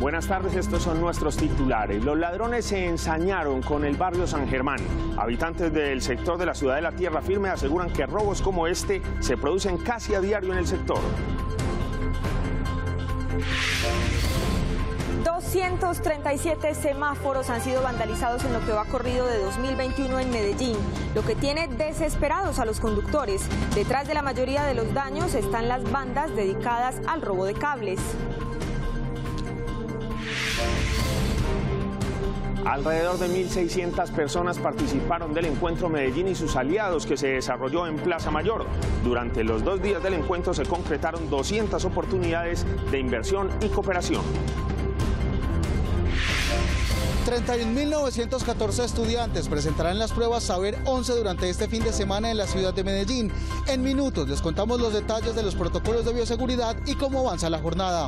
Buenas tardes, estos son nuestros titulares. Los ladrones se ensañaron con el barrio San Germán. Habitantes del sector de la ciudad de la Tierra Firme aseguran que robos como este se producen casi a diario en el sector. 237 semáforos han sido vandalizados en lo que va corrido de 2021 en Medellín, lo que tiene desesperados a los conductores. Detrás de la mayoría de los daños están las bandas dedicadas al robo de cables. Alrededor de 1.600 personas participaron del encuentro Medellín y sus aliados que se desarrolló en Plaza Mayor. Durante los dos días del encuentro se concretaron 200 oportunidades de inversión y cooperación. 31.914 estudiantes presentarán las pruebas Saber 11 durante este fin de semana en la ciudad de Medellín. En minutos les contamos los detalles de los protocolos de bioseguridad y cómo avanza la jornada.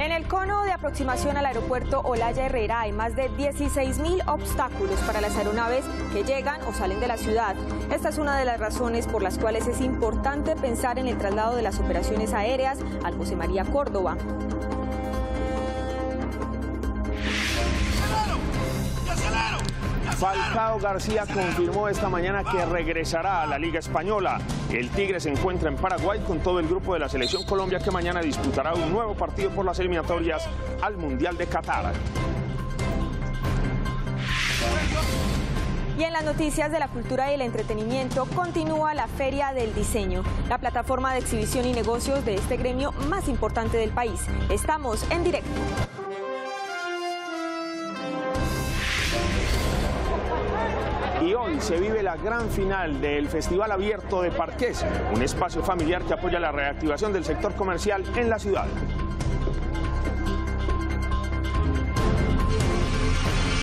En el cono de aproximación al aeropuerto Olaya Herrera hay más de 16.000 obstáculos para las aeronaves que llegan o salen de la ciudad. Esta es una de las razones por las cuales es importante pensar en el traslado de las operaciones aéreas al José María Córdoba. Falcao García confirmó esta mañana que regresará a la Liga Española. El Tigre se encuentra en Paraguay con todo el grupo de la Selección Colombia que mañana disputará un nuevo partido por las eliminatorias al Mundial de Qatar. Y en las noticias de la cultura y el entretenimiento continúa la Feria del Diseño, la plataforma de exhibición y negocios de este gremio más importante del país. Estamos en directo. Y hoy se vive la gran final del Festival Abierto de Parques, un espacio familiar que apoya la reactivación del sector comercial en la ciudad.